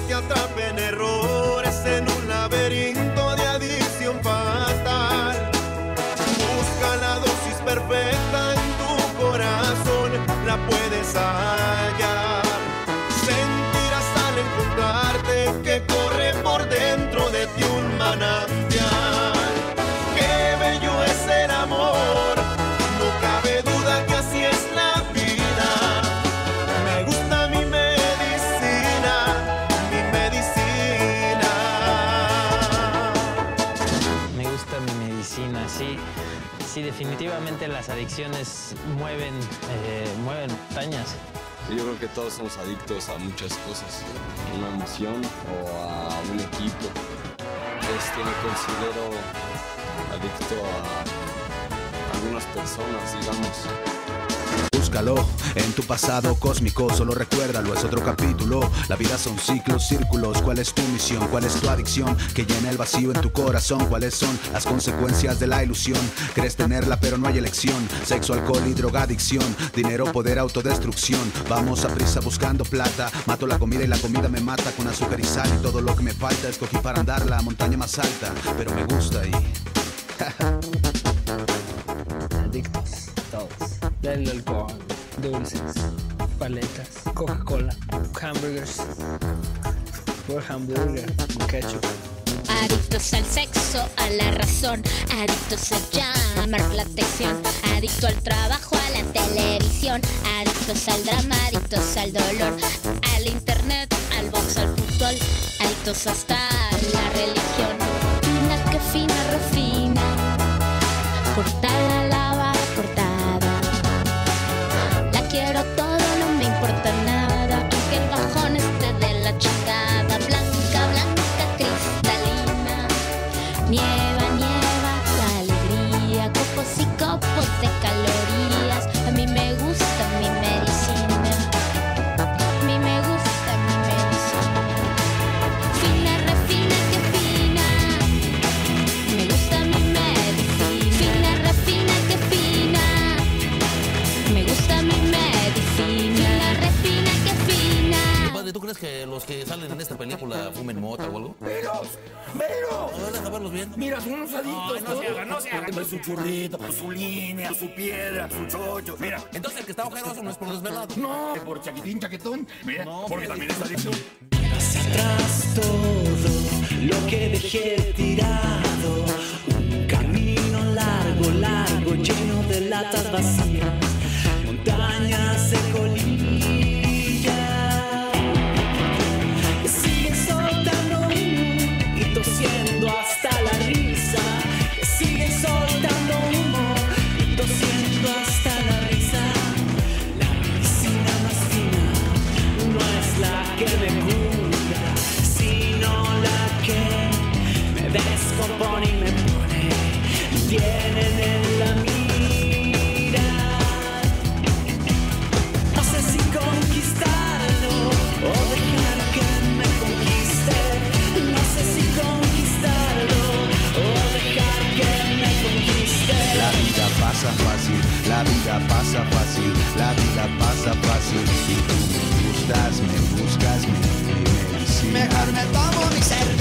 no te errores. en medicina, sí. Sí, definitivamente las adicciones mueven, eh, mueven montañas. Yo creo que todos somos adictos a muchas cosas, una emoción o a un equipo. Este, me considero adicto a algunas personas, digamos. Búscalo en tu pasado cósmico, solo recuérdalo, es otro capítulo. La vida son ciclos, círculos. ¿Cuál es tu misión? ¿Cuál es tu adicción? Que llena el vacío en tu corazón. ¿Cuáles son las consecuencias de la ilusión? Crees tenerla, pero no hay elección. Sexo, alcohol y drogadicción. Dinero, poder, autodestrucción. Vamos a prisa buscando plata. Mato la comida y la comida me mata con azúcar y sal. Y todo lo que me falta escogí para andar la montaña más alta. Pero me gusta y. Adictos, todos. Del alcohol, dulces, paletas, Coca-Cola, hamburgers, por hamburger, ketchup. Adictos al sexo, a la razón, adictos a llamar la atención, adicto al trabajo, a la televisión, adictos al drama, adictos al dolor, al internet, al box, al fútbol, adictos hasta Padre, ¿tú crees que los que salen en esta película fumen mota o algo? ¡Veros! ¡Veros! A ver, deja verlos bien. Mira, son unos adictos. Ay, no se hagan, no se hagan. Su churrita, por su línea, su piedra, su chocho. Mira. Entonces el que está ojeroso no es por desvelado. No, por chaquitín, chaquetón. Mira, porque también es. Tras todo lo que dejé tirado, un camino largo, largo, lleno de latas vacías, descompone y me pone tienen en la mira. No sé si conquistarlo o dejar que me conquiste. No sé si conquistarlo o dejar que me conquiste. La vida pasa fácil, la vida pasa fácil, la vida pasa fácil. Y tú me gustas, me buscas, mi, mi medicina. Mejor me tomo mi cerveza.